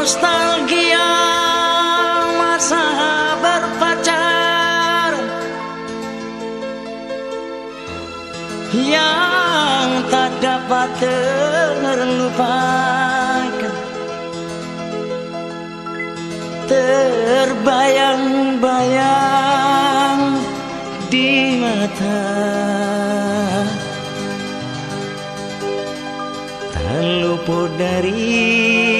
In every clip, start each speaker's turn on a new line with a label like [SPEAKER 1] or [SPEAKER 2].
[SPEAKER 1] nostalgia masa berpacar. Yang tak dapat terlupakan. Terbayang-bayang di mata. Tak luput dari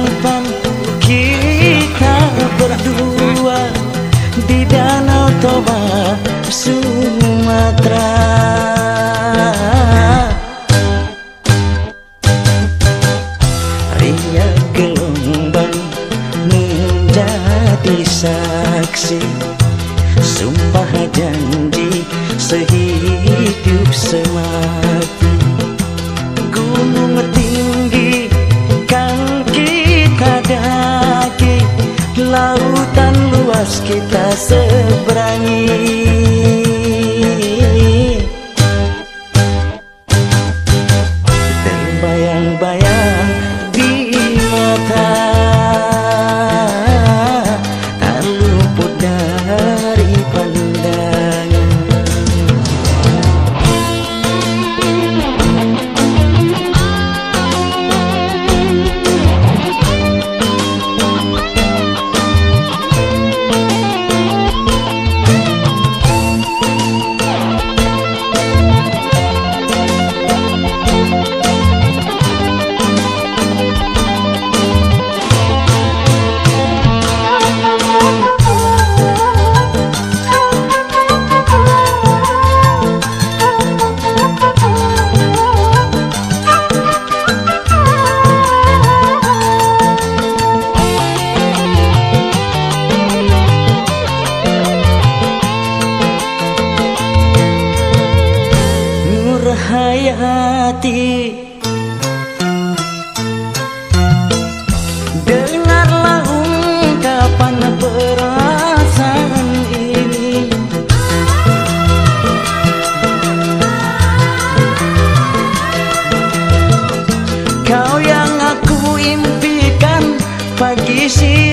[SPEAKER 1] Sumatera. Ria gelombang menjadi saksi. Sumpah janji sehidup semati. Gunung tinggi lautan luas kita seberangi hati. Dengarlah ungkapan perasaan ini? Kau yang aku impikan pagi siang.